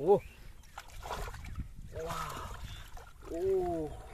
Oh. Uau. Oh.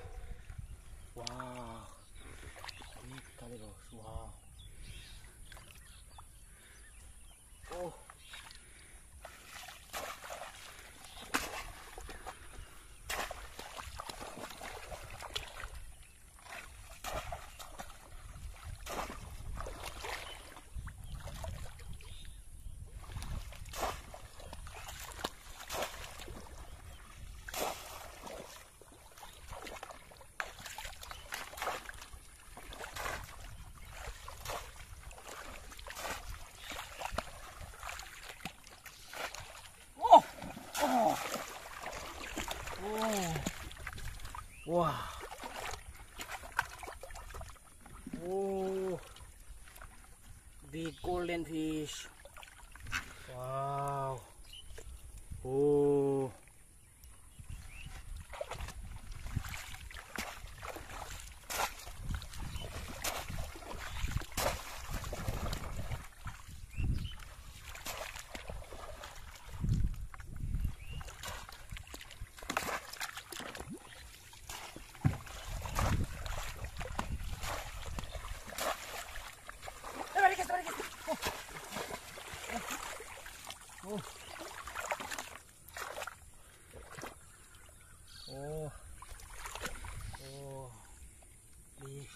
오. 와. Big golden fish. 와우. 오. Oh.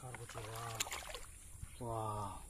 할아버지 와. 와.